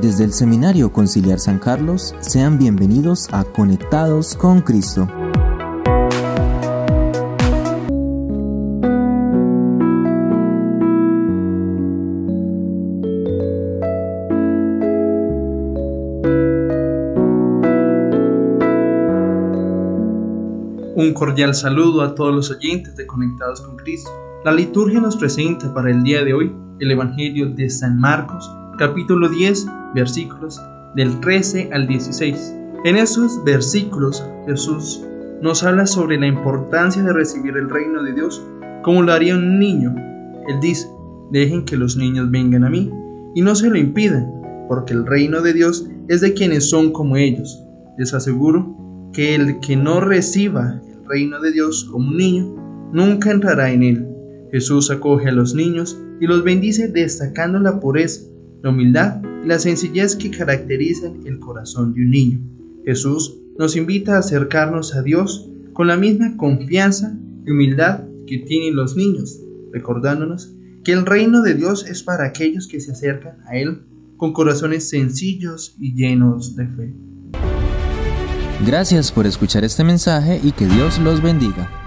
Desde el Seminario Conciliar San Carlos, sean bienvenidos a Conectados con Cristo. Un cordial saludo a todos los oyentes de Conectados con Cristo. La liturgia nos presenta para el día de hoy el Evangelio de San Marcos, capítulo 10, versículos del 13 al 16. En esos versículos Jesús nos habla sobre la importancia de recibir el reino de Dios como lo haría un niño. Él dice, dejen que los niños vengan a mí y no se lo impidan, porque el reino de Dios es de quienes son como ellos. Les aseguro que el que no reciba el reino de Dios como un niño, nunca entrará en él. Jesús acoge a los niños y los bendice destacando la pureza, la humildad y la sencillez que caracterizan el corazón de un niño. Jesús nos invita a acercarnos a Dios con la misma confianza y humildad que tienen los niños, recordándonos que el reino de Dios es para aquellos que se acercan a Él con corazones sencillos y llenos de fe. Gracias por escuchar este mensaje y que Dios los bendiga.